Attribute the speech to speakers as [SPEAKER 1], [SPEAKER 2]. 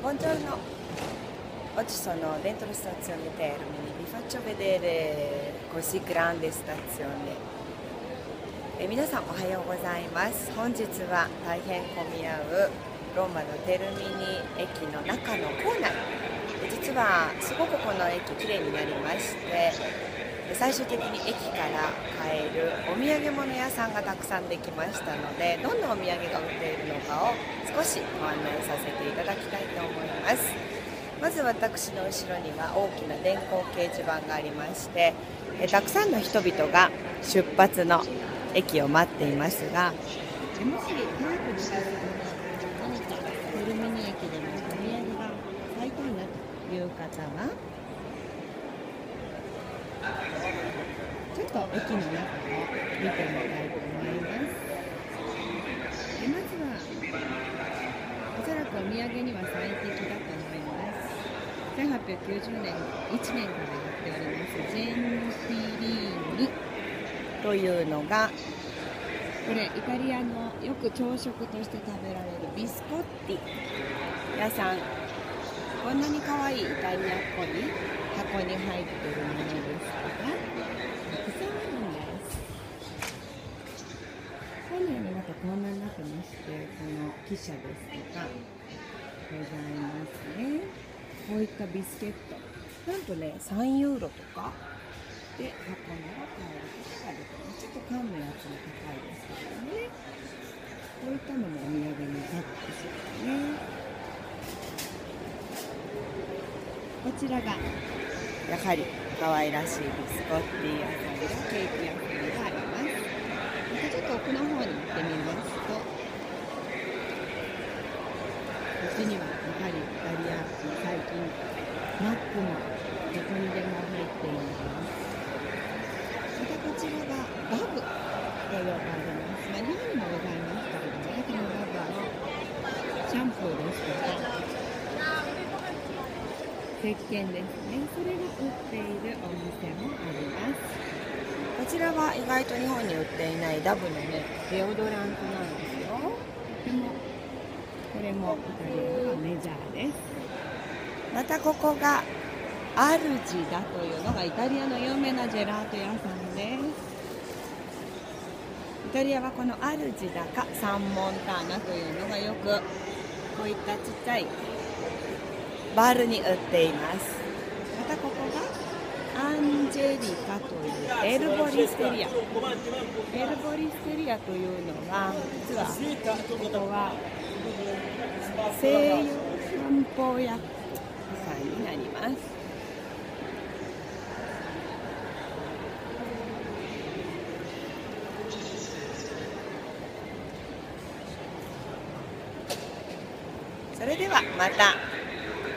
[SPEAKER 1] Buongiorno, oggi sono dentro la stazione Termini, vi faccio vedere così grande stazione え皆さんおはようございます。本日は大変混み合うローマのテルミニ駅の中の構内実はすごくこの駅きれいになりまして最終的に駅から買えるお土産物屋さんがたくさんできましたのでどんなお土産が売っているのかを少しご案内させていただきたいと思います。まず私の後ろには大きな電光掲示板がありましてたくさんの人々が出発の駅を待っていますがもし早く出たら何かテルミニ駅でのお土産が買いたいなという方はちょっと駅の中を見てみたいと思いますでまずはおそらくお土産には最適だと思います1890年1年からやっておりますジェンティリーニというのがこれイタリアのよく朝食として食べられるビスコッティ屋さんこんなに可愛いイタリアっぽい。箱に入ってるものです。がたくさんあるんです。本来の中こんなになってましてこの汽車ですとかございますね。こういったビスケット。なんとね3ユーロとか。で箱には買えることができますちょっと缶のやつも高いですけどね。こういったのもお土産になってしょうね。こちらがやはり可愛らしいビスコッティ屋さんやケーキ屋さんがあります。またちょっと奥の方に行ってみますとこっちにはりイタリア最近マックもどこにでも入っていますまたこちらがバブと呼ばれます、まあ、日本にもございますけれどもねこのバブのシャンプーですとか石鹸ですねそれが売っているお店もありますこちらは意外と日本に売っていないダブのねデオドラントなんですこれもイタリアのメジャーです。またここがアルジダというのがイタリアの有名なジェラート屋さんです。イタリアはこのアルジダかサンモンターナというのがよくこういったちっちゃいバールに売っています。またここがアンジェリカというエルボリステリア。エルボリステリアというのは実はここは西洋漢方薬さんになりますそれではまた。